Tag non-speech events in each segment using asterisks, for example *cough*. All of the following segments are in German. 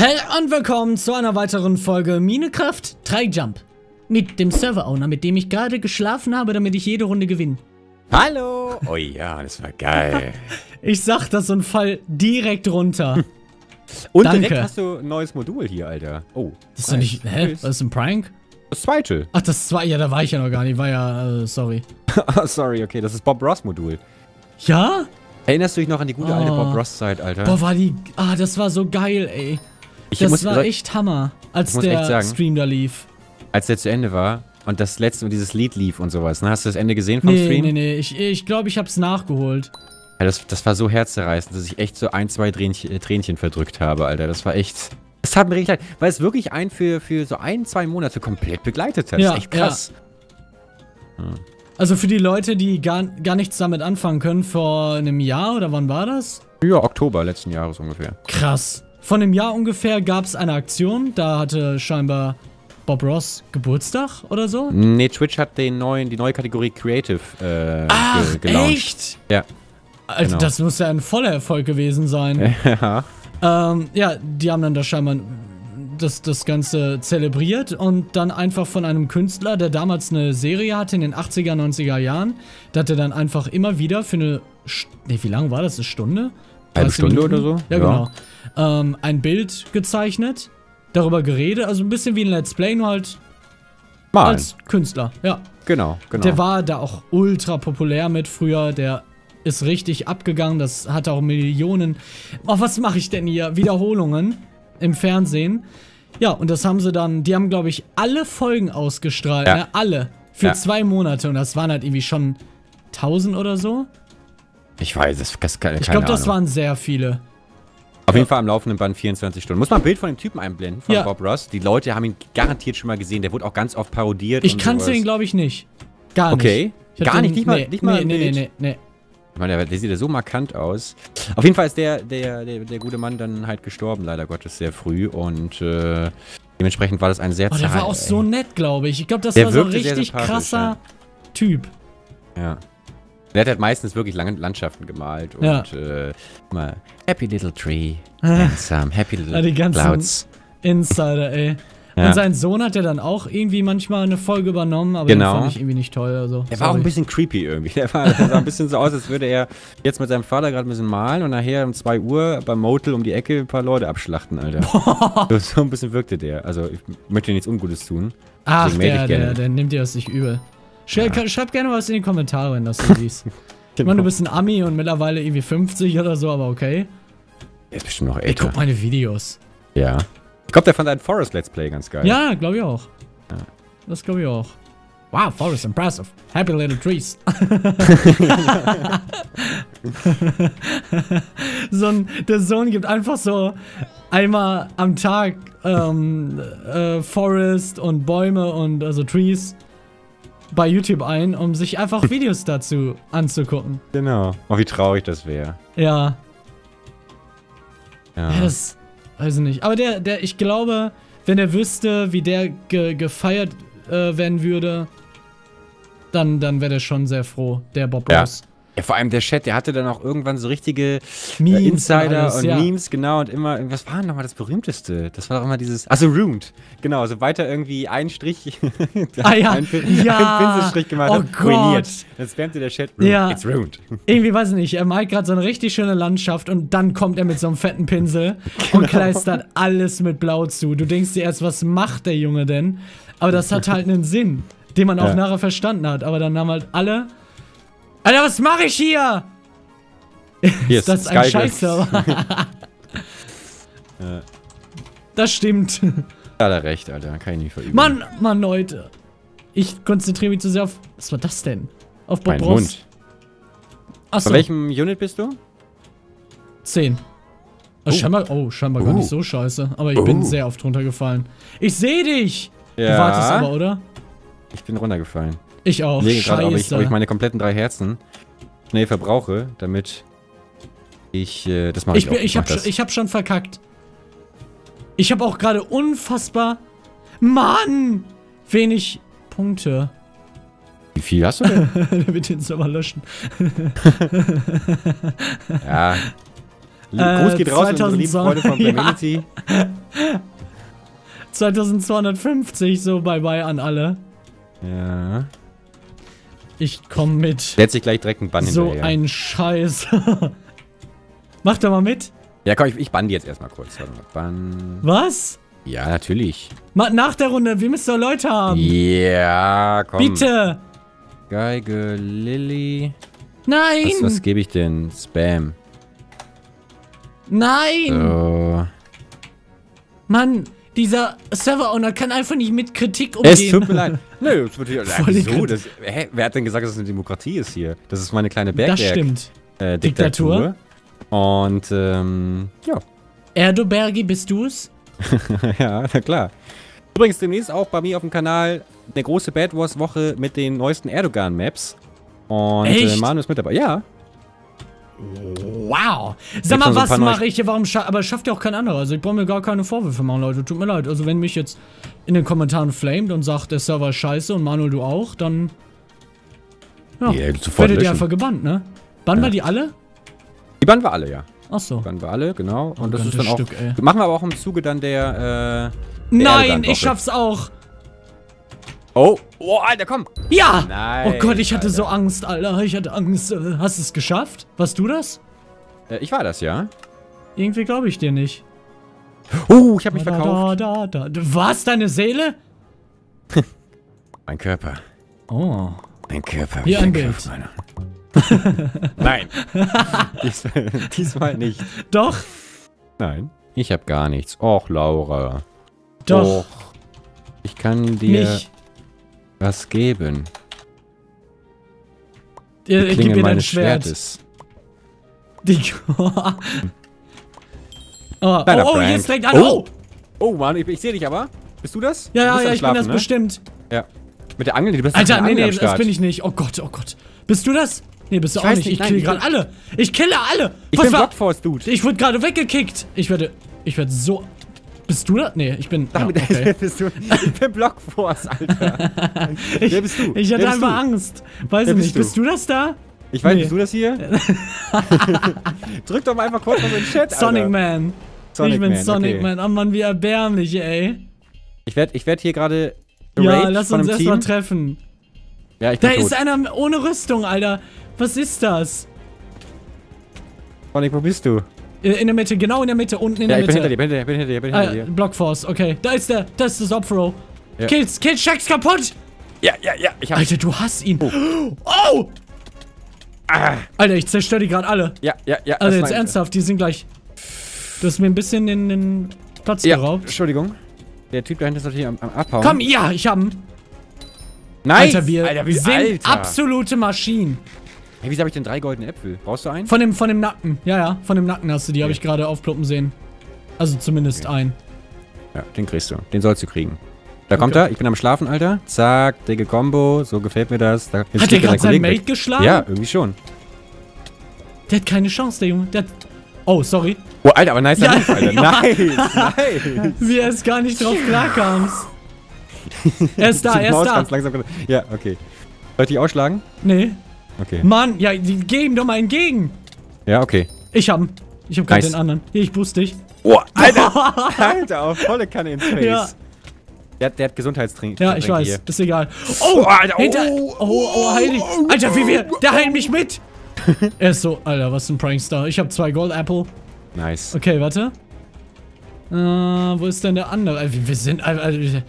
Hey und willkommen zu einer weiteren Folge Minecraft Jump Mit dem Server-Owner, mit dem ich gerade geschlafen habe, damit ich jede Runde gewinne. Hallo! Oh ja, das war geil. *laughs* ich sag das und fall direkt runter. *laughs* und Danke. direkt hast du ein neues Modul hier, Alter. Oh. Das ist doch nicht. Hä? Was ist ein Prank? Das zweite. Ach, das zweite. Ja, da war ich ja noch gar nicht. War ja. Äh, sorry. *laughs* sorry, okay. Das ist Bob Ross Modul. Ja? Erinnerst du dich noch an die gute oh. alte Bob Ross Zeit, Alter? Boah, war die. Ah, das war so geil, ey. Ich das muss, war echt Hammer, als der sagen, Stream da lief. Als der zu Ende war und das letzte und dieses Lied lief und sowas. Ne? Hast du das Ende gesehen vom nee, Stream? Nee, nee, nee. Ich glaube, ich, glaub, ich habe es nachgeholt. Ja, das, das war so herzzerreißend, dass ich echt so ein, zwei Tränchen, äh, Tränchen verdrückt habe, Alter. Das war echt... Das tat mir richtig leid, weil es wirklich ein für, für so ein, zwei Monate komplett begleitet hat. Ja, das ist echt krass. Ja. Hm. Also für die Leute, die gar, gar nichts damit anfangen können, vor einem Jahr oder wann war das? Ja, Oktober letzten Jahres ungefähr. Krass. Von einem Jahr ungefähr gab es eine Aktion, da hatte scheinbar Bob Ross Geburtstag oder so? Nee, Twitch hat den neuen, die neue Kategorie Creative äh, Ach, ge gelauncht. echt? Ja. Also genau. das muss ja ein voller Erfolg gewesen sein. *laughs* Ja. Ähm, ja, die haben dann da scheinbar das, das Ganze zelebriert und dann einfach von einem Künstler, der damals eine Serie hatte in den 80er, 90er Jahren, da hat er dann einfach immer wieder für eine, nee, wie lange war das, eine Stunde? Halbe Stunde Minuten? oder so? Ja, ja. genau ähm, ein Bild gezeichnet, darüber geredet, also ein bisschen wie ein Let's Play, nur halt Malen. als Künstler, ja. Genau, genau. Der war da auch ultra populär mit früher, der ist richtig abgegangen, das hat auch Millionen, oh, was mache ich denn hier, Wiederholungen im Fernsehen. Ja, und das haben sie dann, die haben, glaube ich, alle Folgen ausgestrahlt, ja. ne? alle, für ja. zwei Monate und das waren halt irgendwie schon 1000 oder so. Ich weiß, das, das keine Ich glaube, das waren sehr viele. Auf jeden Fall am laufenden Band 24 Stunden. Muss man ein Bild von dem Typen einblenden, von ja. Bob Ross. Die Leute haben ihn garantiert schon mal gesehen. Der wurde auch ganz oft parodiert. Ich kannte ihn, glaube ich, nicht. Gar nicht. Okay. Gar nicht, nicht mal, nee, nicht mal nee, nee, nee, nee, Ich meine, der, der, sieht ja so markant aus. Auf jeden Fall ist der, der, der, der gute Mann dann halt gestorben, leider Gottes, sehr früh. Und äh, dementsprechend war das ein sehr oh, Der war auch so nett, glaube ich. Ich glaube, das der war so ein richtig krasser ja. Typ. Ja. Der hat halt meistens wirklich lange Landschaften gemalt und ja. äh, mal Happy Little Tree *laughs* and some Happy Little ja, die ganzen Clouds. Insider, ey. *laughs* Ja. Und sein Sohn hat ja dann auch irgendwie manchmal eine Folge übernommen, aber genau. den fand ich irgendwie nicht toll. Also, der war auch ein bisschen creepy irgendwie. Der, war, der sah ein bisschen so aus, als würde er jetzt mit seinem Vater gerade ein bisschen malen und nachher um 2 Uhr beim Motel um die Ecke ein paar Leute abschlachten, Alter. *laughs* so ein bisschen wirkte der. Also ich möchte nichts Ungutes tun. Ach, der, der, der nimmt dir das nicht übel. Schreib, schreib gerne was in die Kommentare, wenn das so *laughs* siehst. genau. Ich meine, du bist ein Ami und mittlerweile irgendwie 50 oder so, aber okay. Er ist bestimmt noch älter. Ich guck meine Videos. Ja. Ich glaube, der fand dein Forest Let's Play ganz geil. Ja, glaube ich auch. Ja. Das glaube ich auch. Wow, Forest impressive. Happy little trees. *laughs* so ein, der Sohn gibt einfach so einmal am Tag ähm, äh, Forest und Bäume und also Trees bei YouTube ein, um sich einfach Videos dazu anzugucken. Genau. Oh, wie traurig das wäre. Ja. ja. Ja, das weiß ich nicht. Aber der, der, ich glaube, wenn er wüsste, wie der ge gefeiert äh, werden würde, dann, dann wäre der schon sehr froh, der Bob Ross. Ja. Vor allem der Chat, der hatte dann auch irgendwann so richtige äh, Memes äh, Insider und, alles, und ja. Memes, genau, und immer, was war nochmal das berühmteste? Das war doch immer dieses, also Ruined, genau, so weiter irgendwie ein Strich, *laughs* ah, ja. ein, ja. ein Pinselstrich gemacht, oh Gott. ruiniert. Dann spammte der Chat, ruined. ja. it's ruined. *laughs* Irgendwie, weiß ich nicht, er malt gerade so eine richtig schöne Landschaft und dann kommt er mit so einem fetten Pinsel genau. und kleistert alles mit Blau zu. Du denkst dir erst, was macht der Junge denn? Aber das hat halt einen Sinn, den man auch nachher verstanden hat. Aber dann haben halt alle Alter, was mache ich hier? hier ist *laughs* das ein Scheißserver? *laughs* *laughs* ja. Das stimmt. Hat er recht, Alter. Kann ich nicht verüben. Mann, Mann, Leute. Ich konzentriere mich zu sehr auf... Was war das denn? Auf Bob mein Ross. Mund. Achso. Bei welchem Unit bist du? Zehn. Oh, scheinbar, oh, scheinbar uh. gar nicht oh. so scheiße. Aber ich uh. bin sehr oft runtergefallen. Ich sehe dich! Ja. Du wartest aber, oder? Ich bin runtergefallen. Ich auch. Ich gerade, ob ich, ob ich meine kompletten drei Herzen schnell verbrauche, damit ich, äh, das mache ich, ich auch. Ich, hab, das. ich hab schon verkackt. Ich habe auch gerade unfassbar, Mann, wenig Punkte. Wie viel hast du denn? *laughs* Der wird den Server löschen. *laughs* ja. Äh, Gruß geht raus an unsere lieben 2000 Freunde von *laughs* ja. Community. 2250, so bye bye an alle. Ja. Ich komm mit. Hat sich gleich direkt einen Bann So hinterher. ein Scheiß. *laughs* Mach doch mal mit. ja, komm, ich, ich bann die jetzt erstmal kurz. Bann. Was? Ja, natürlich. Ma nach der Runde, wir müssen doch Leute haben. Ja, komm. Bitte. Geige, Lilly. Nein. Was, was gebe ich denn? Spam. Nein. So. Mann, dieser Server-Owner kann einfach nicht mit Kritik umgehen. Es tut mir leid. *laughs* Nö, es wird. Voll Wieso? Das, hä, wer hat denn gesagt, dass es eine Demokratie ist hier? Das ist meine kleine Das Bergwerk. stimmt. Äh, Diktatur. Diktatur. Und, ähm, ja. Erdobergi, bist du's? *laughs* ja, na klar. Übrigens demnächst auch bei mir auf dem Kanal eine große Bad Wars Woche mit den neuesten Erdogan-Maps. Und äh? Manu ist mit dabei. Ja. Wow. Sag mal, so was mache ich hier? Warum scha aber schafft ja auch kein anderer. Also ich brauche mir gar keine Vorwürfe machen, Leute. Tut mir leid. Also wenn mich jetzt in den Kommentaren flamed und sagt, der Server ist scheiße und Manuel du auch, dann ja, Ja, sofort werdet ihr einfach gebannt, ne? Bannen wir Ja. die alle? Die bannen wir alle, ja. Achso. Bannen wir alle, genau. Und das ist dann auch. Stück, machen wir aber auch im Zuge dann der, äh. Nein, Erdogan-Woche. ich schaff's auch. Oh, oh, Alter, komm! Ja! Nein, oh Gott, ich hatte Alter. so Angst, Alter. Ich hatte Angst. Äh, Hast du es geschafft? Warst du das? Äh, ich war das, ja. Irgendwie glaube ich dir nicht. Oh, ich habe mich Da, verkauft. Da, da, da. Was? Deine Seele? *laughs* Mein Körper. Oh. Mein Körper. Hier ich ein Bild. Alter. *laughs* Nein. *laughs* diesmal, diesmal nicht. Doch, Nein. Ich habe gar nichts. Och, Laura. doch. Och, ich kann dir Nicht. Was geben. Äh, Die gib Klinge dein meines Schwert. Schwertes. Die *laughs* oh, oh, oh, jetzt direkt an. Oh! Oh, Mann, ich, ich sehe dich aber. Bist du das? Ja, Du ja, ja, ich bin das ne? bestimmt. Ja. Mit der Angel, du bist Alter, nee, nee, das bin ich nicht. Oh Gott, oh Gott. Bist du das? Nee, bist du Ich auch nicht. nicht, Ich kill gerade alle. Ich kille alle. Ich Was bin war- Blockforce, Dude. Ich wurde gerade weggekickt. Ich werde. Ich werde so. Bist du das? Nee, ich bin. Ja, Damit okay. *laughs* bist du. Ich bin Blockforce, Alter. *laughs* Wer bist du? Ich hatte einfach? Angst. Weiß ich nicht. du? Bist du das da? Ich weiß, Nee. bist du das hier? *laughs* Drück doch mal einfach kurz auf den Chat, Sonic Alter. Man. Sonic ich bin Man, Sonic okay. Man. Oh Mann, wie erbärmlich, ey. Ich werde ich werd hier gerade Ja, lass uns erstmal treffen. Ja, ich Da bin ist tot. einer ohne Rüstung, Alter. Was ist das? Sonic, wo bist du? In in der Mitte, genau in der Mitte, unten in Ja, der ich bin Mitte. hinter dir, bin hinter dir, bin hinter dir, bin Ah, hinter dir. Blockforce, okay. Da ist der, das ist das Opfero. Ja. Kills, kills, Shacks kaputt! Ja, ja, ja, ich hab... Alter, du hast ihn. Oh! Alter, ich zerstöre die gerade alle. Ja, ja, ja. Also jetzt ernsthaft, die sind gleich. Du hast mir ein bisschen den, den Platz Ja, geraubt. Entschuldigung. Der Typ da hinten ist natürlich am, am Abhauen. Komm, ja, ich hab ihn. nice! Alter, wir Alter, wie, sind Alter. absolute Maschinen. Hey, wieso habe ich denn drei goldene Äpfel? Brauchst du einen? Von dem, von dem Nacken. Ja, ja, von dem Nacken hast du die, habe ich gerade aufploppen sehen. Also zumindest einen. Ja, den kriegst du. Den sollst du kriegen. Da kommt er. Ich bin am Schlafen, Alter. Zack, dicke Combo. So gefällt mir das. Da, Hat der er gerade seinen Mate geschlagen? Ja, irgendwie schon. Der hat keine Chance, der Junge. Der hat oh, sorry. Oh, Alter, aber nice Ja, Move, Alter. *laughs* Nice, nice. Wie er es gar nicht drauf klarkam. er ist da, *laughs* er ist Maus da. ganz langsam. Ja, okay. Soll ich ausschlagen? Nee. Okay. Mann, ja, die- geh ihm doch mal entgegen. Ja, okay. Ich hab ihn. Ich hab gerade Nice. den anderen. Hier, ich boost dich. Oh, Alter. *laughs* Alter, auf volle Kanne ins Face. Ja. Der, hat- der hat Gesundheitstraining. Ja, ich weiß. Ist egal. Oh, Oh, Alter. Hinter. Oh, Oh, oh, heil dich. oh, Alter, wie wir. Der heilt mich mit. *laughs* er ist so. Alter, was ein Prankstar. Ich hab zwei Gold Apple. Nice. Okay, warte. Äh, wo ist denn der andere? Äh, Wir sind. äh, äh,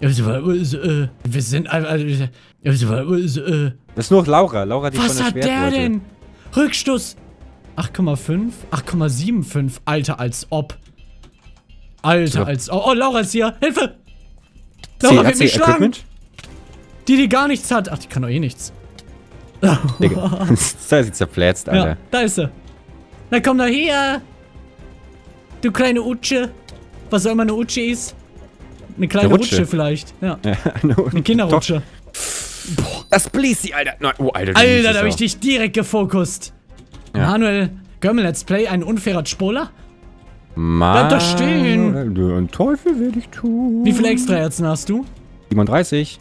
Wir sind. äh, äh, äh, Das ist nur Laura. Laura, die Was von der hat der denn? Rückstoß. 8,5? 8,75. Alter, als ob. Alter, So. als ob. Oh, Laura ist hier. Hilfe! Laura wird mich schlagen. Equipment? Die, die gar nichts hat. Ach, die kann doch eh nichts. *laughs* Digga. *laughs* da ist sie zerplätzt, Alter. Ja, da ist sie. Na komm doch her. Du kleine Utsche. Was auch immer eine Utsche ist. Eine kleine Eine Rutsche. Rutsche. vielleicht. Ja. Ja, Eine Kinderrutsche. Das blies sie, Alter. Nein, Oh, Alter. Alter, da hab ich dich direkt gefokust. Ja. Manuel, Gömmel Let's Play, ein unfairer Spoiler? Mann. Bleib doch stehen. Den Teufel werde ich tun. Wie viele extra Herzen hast du? 37.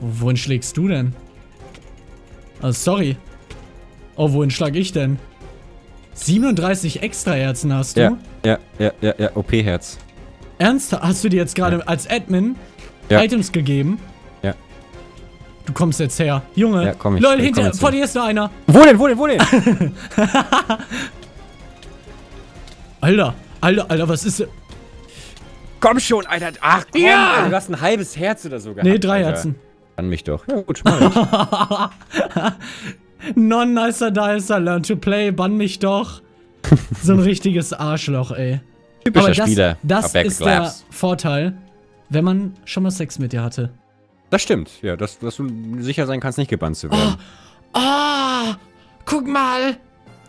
Oh, wohin schlägst du denn? Oh, sorry. Oh, wohin schlag ich denn? 37 extra Herzen hast du? Ja, ja, ja, ja, ja, OP-Herz. Ernst? Hast du dir jetzt gerade als Admin Ja. Items gegeben? Ja. Du kommst jetzt her. Junge. Ja, komm ich. Lol, hinter, komm vor dir ist noch einer. Wo denn, wo denn, wo denn? *laughs* Alter, Alter, Alter, was ist... komm schon, Alter. Ach, komm, Ja! Alter, du hast ein halbes Herz oder so gehabt. Nee, drei Alter. Herzen. An mich doch. Ja, gut, mach ich. *laughs* Non-nicer Dicer, learn to play, bann mich doch. so ein *laughs* richtiges Arschloch, ey. Typischer Aber das, Spieler. das ist der. Vorteil, wenn man schon mal Sex mit dir hatte. Das stimmt, ja, dass, dass du sicher sein kannst, nicht gebannt zu werden. Ah, guck mal.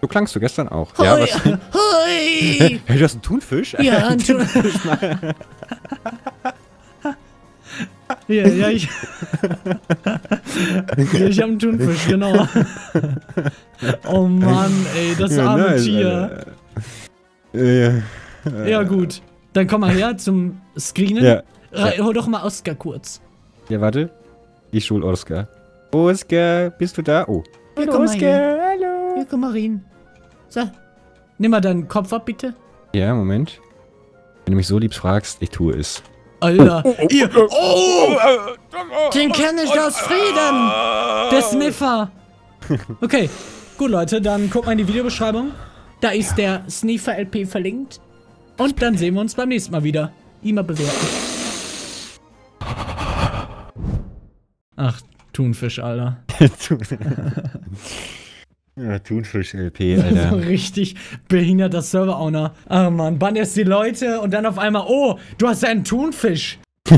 So klangst du gestern auch. Ja, was? *laughs* Hui. *laughs* Hey, du hast einen Thunfisch? Ja, *laughs* ein Thun ja, ja, ich. ja, ich hab einen Thunfisch, genau. oh Mann, ey, das Ja, arme nice, Tier. Ja. *laughs* Ja, gut. Dann komm mal her zum Screenen. Ja. Re- Hol doch mal Oscar kurz. Ja, warte. Ich schul Oskar. Oskar, bist du da? Oh. Ja, komm mal Oskar, hallo. Hier, komm mal rein. So. Nimm mal deinen Kopf ab, bitte. Ja, Moment. Wenn du mich so liebst fragst, ich tue es. Alter. Ihr, oh! Den kenne ich aus Frieden. Der Sniffer. Okay. Gut, Leute, dann guckt mal in die Videobeschreibung. Da ist der Sniffer LP verlinkt. Und dann sehen wir uns beim nächsten Mal wieder. Immer bewerten. Ach, Thunfisch, Alter. *laughs* ja, Thunfisch-LP, *laughs* So Alter. richtig behinderter Server-Owner. Ah, Mann, bann erst die Leute und dann auf einmal, oh, du hast einen Thunfisch. *laughs*